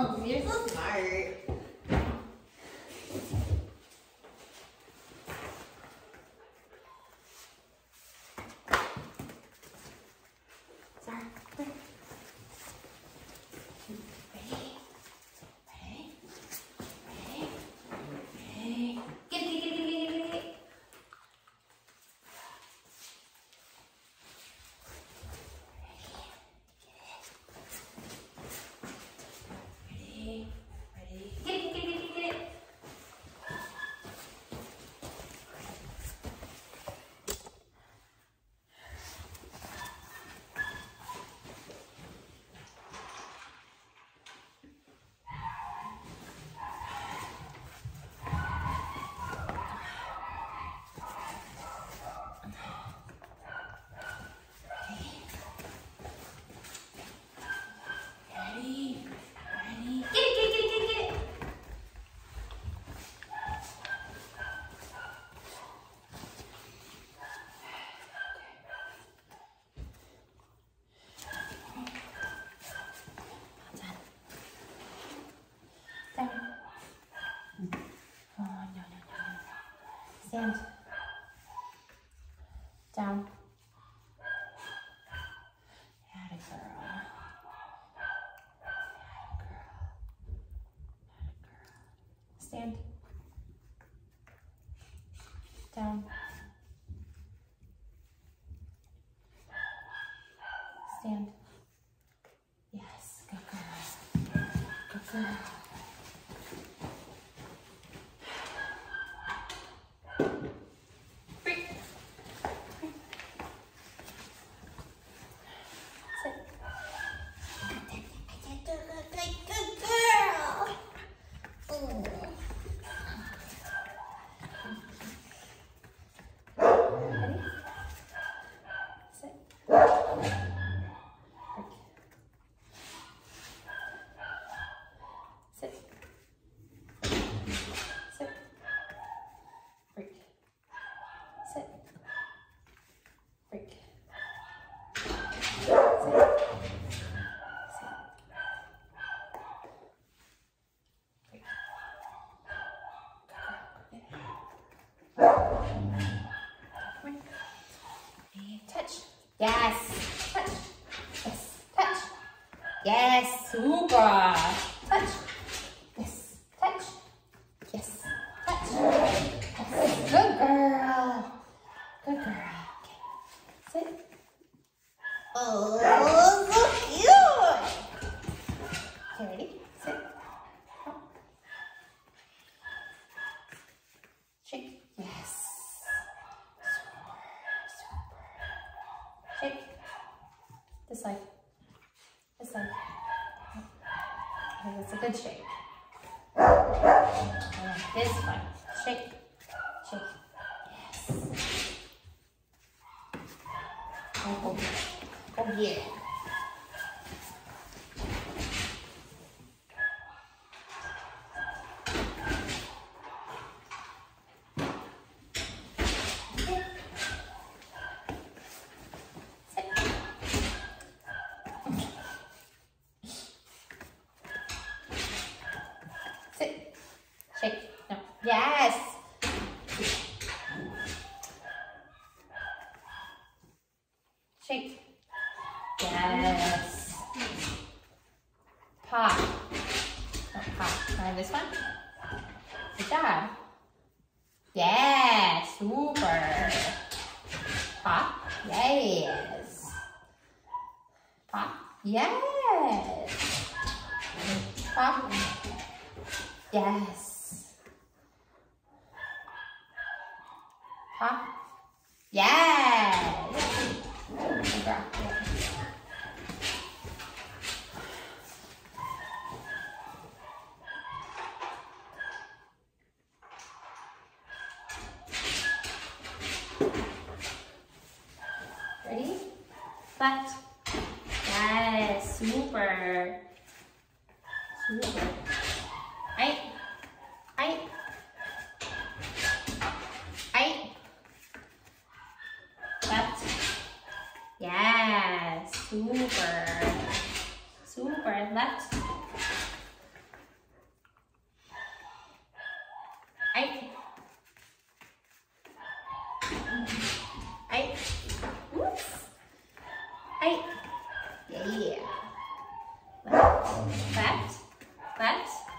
Oh, you're so smart. Stand. Down. Atta girl. Stand. Down. Stand. Yes, good girl. Good girl. Yes. Super. Yes. Touch. Yes. Touch. Yes. Good girl. Good girl. Okay. Sit. Oh, so cute. Okay, ready? Sit. Up. Shake. Yes. Super, super. Shake. This side. This side. Okay, that's a good shake. Alright, this one. Shake. Shake. Yes. Oh, oh, oh yeah. Yes. Shake. Yes. Pop. No, pop. Try this one. Good job. Yes. Super. Pop. Yes. Pop. Yes. Pop. Yes. Pop. Yes. Ready? Left. Yes, super. Super.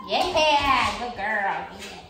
Yeah. Good girl. Yeah.